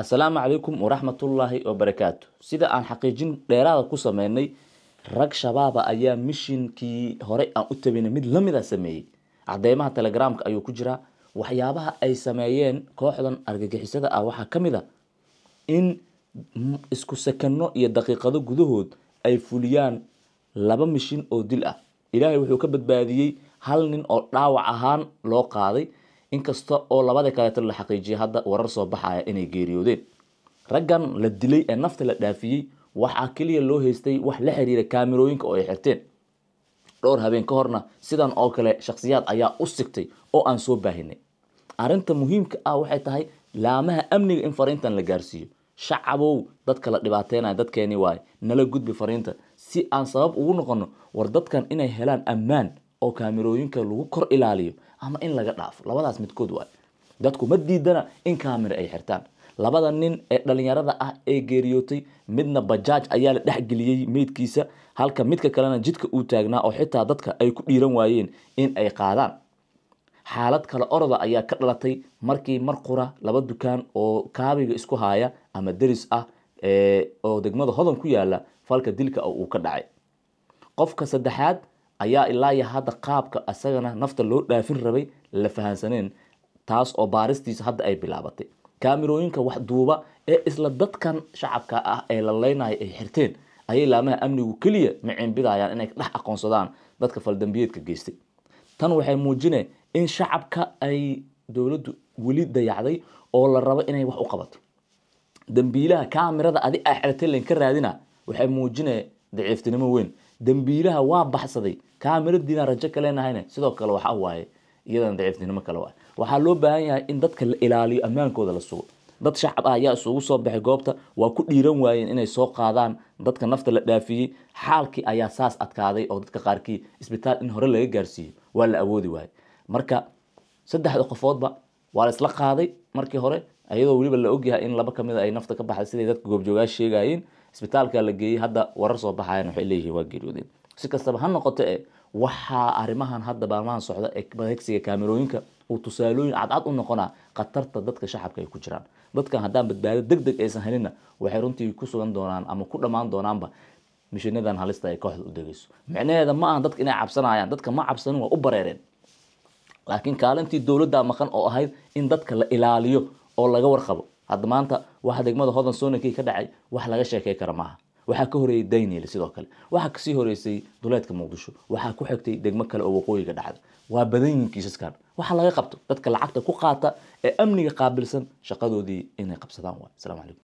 assalaamu calaykum waraxmatullaahi wabarakaatu sida aan xaqiijin dheeraada ku sameynay rag shabaaba ayaa mishinkii horey aan u tabinay mid lamida sameeyey. Cadeymaha telegramka ayuu ku jiraa waxyaabaha ay sameeyeen kooxdan argagixisada ah waxaa ka mid a in isku sakano iyo daqiiqado gudahood ay fuliyaan laba mishin oo dil ah. Ilaahay wuxuu ka badbaadiyey hal nin oo dhaawac ahaan loo qaaday inkasta oo labada kaleeto la xaqiijiyay hadda warar soo baxaya inay geeriyoodeen. Raggan la dilay ee nafta la dhaafiyey waxaa keliya loo haystay wax la xiriira kaamirooyinka oo ay xirteen. Dhowr habeen ka horna sidan oo kale shakhsiyaad ayaa u sigtay oo aan soo baahinay. Arrinta muhiimka ah waxay tahay laamaha amniga in fariintan la gaarsiiyo. Shacabow dadka la dhibaateynaya dadkeeni waaye nala gudbi fariinta. Si aan sabab ugu noqono war dadkan inay helaan ammaan oo kaamirooyinka lagu kor ilaaliyo ama in laga dhaafo. Labadaas midkood waaye dadku ma diidana in kaamira ay xirtaan. Labada nin ee dhalinyarada ah ee geeriyootay midna bajaaj ayaa la dhexgeliyey meydkiisa halka midka kalena jidka uu taagnaa oo xitaa dadka ay ku dhiiran waayeen in ay qaadaan. Xaalad kale oroda ayaa ka dhalatay markii mar qura laba dukaan oo kaabiga isku haaya ama deris ah oo degmada hodan ku yaalla falka dilka uu ka dhacay. Qofka saddexaad ayaa ilaa iyo hadda qaabka isagana nafta loo dhaafin rabay la fahansaneen taas oo baaristiisa hadda ay bilaabatay. Kaamirooyinka wax duuba ee isla dadkan shacabka ah ee la leynayo ay xirteen ayay laamaha amnigu keliya miciinbidayaan inay dhex aqoonsadaan dadka faldambiyeedka geystay. Tan waxay muujine in shacabka ay dowladdu weli dayacday oo la rabo inay wax u qabato. Dambiilaha kaamirada adi a xirtay laynka raadina waxay muujine daciiftinimo weyn dambiilaha waa baxsaday. Kaamiradiina rajo ka leenahayna sidoo kale waxa waaye iyadana daciiftinimo kale waay waxaa loo baahan yahay in dadka la ilaaliyo ammaankooda la sugo. Dad shacab ah ayaa isugu soo baxay goobta. Waa ku dhiiran waayeen inay soo qaadaan. Dadka nafta la dhaafiyey. Xaalkii ayaa saas adkaaday oo dadka qaarkii isbitaal in hore laga gaarsiiyo waa la awoodi waayey. Marka saddexda qofoodba waa la isla qaaday markii hore iyadoo weliba la ogyahay in laba ka mid a ay nafta ka baxday siday dadka goobjoogaa sheegayeen isbitaalka la geeyey hadda warar soo baxayan waxay leeyihiin waa geeriyoodeen si kastaba ha noqoto e waxaa arrimahan hadda baalmahan socda ee baegsiga kaamirooyinka uu tusaalooyin cadcad u noqonaa khatarta dadka shacabka ay ku jiraan. Dadkan haddaan badbaado deg deg aysan helinna waxay runtii ku sugan doonaan ama ku dhammaan doonaanba mishinadan halista ay kooxda u degeyso micnaheeda ma ahan dadka inay cabsanayaan dadka ma cabsanin waa u bareereen. Laakiin kaalintii dowladda maqan oo ahayd in dadka la ilaaliyo oo laga warqabo hadda maanta waxa degmada hodan sonankii ka dhacay wax laga sheekey kara maaha. Waxaa ka horeeyey daynil sidoo kale. Waxaa ka sii horeysay duleedka muqdisho. Waxaa ku xigtay degmo kale oo waqooyiga dhacda waa badan yihiin kiisaskan. Waxa laga qabto dadka lacagta ku qaata ee amniga qaabilsan shaqadoodii inay qabsadaan waay. Asalaamu calaykum